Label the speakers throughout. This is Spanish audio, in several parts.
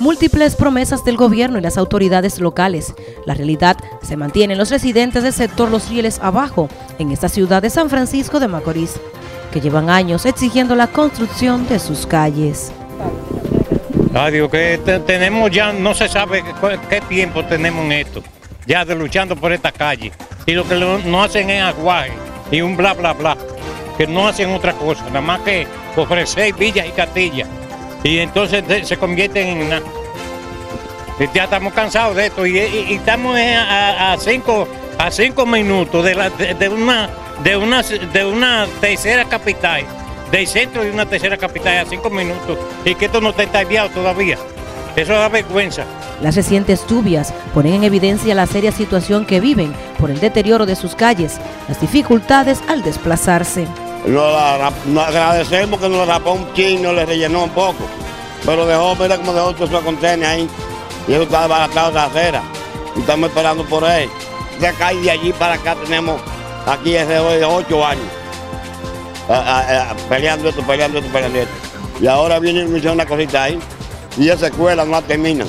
Speaker 1: Múltiples promesas del gobierno y las autoridades locales. La realidad se mantiene en los residentes del sector Los Rieles Abajo, en esta ciudad de San Francisco de Macorís, que llevan años exigiendo la construcción de sus calles.
Speaker 2: Adiós, que tenemos ya, no se sabe qué, tiempo tenemos en esto, ya de luchando por esta calle. Y lo que no hacen es aguaje y un bla, bla, bla, que no hacen otra cosa, nada más que ofrecer villas y castillas y entonces se convierten en nada. Ya estamos cansados de esto y, estamos a, cinco, a cinco minutos de, una, de, una, de una tercera capital, del centro de una tercera capital a cinco minutos y que esto no está enviado todavía. Eso da vergüenza.
Speaker 1: Las recientes lluvias ponen en evidencia la seria situación que viven por el deterioro de sus calles, las dificultades al desplazarse.
Speaker 3: Nos, agradecemos que nos rapó un chino, le rellenó un poco. Pero dejó, mira como dejó su contenedor ahí. Y eso está desbaratado de acera. Y estamos esperando por él. De acá y de allí para acá tenemos aquí hoy de ocho años. peleando esto, peleando esto, peleando esto. Y ahora viene y una cosita ahí. Y esa escuela no la termina.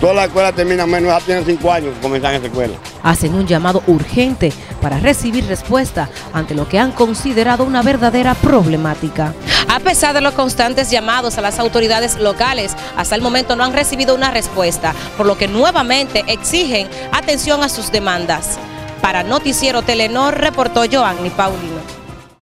Speaker 3: Toda la escuela termina menos, ya tienen cinco años que comienzan esa escuela.
Speaker 1: Hacen un llamado urgente para recibir respuesta ante lo que han considerado una verdadera problemática. A pesar de los constantes llamados a las autoridades locales, hasta el momento no han recibido una respuesta, por lo que nuevamente exigen atención a sus demandas. Para Noticiero Telenor, reportó Joanny Paulino.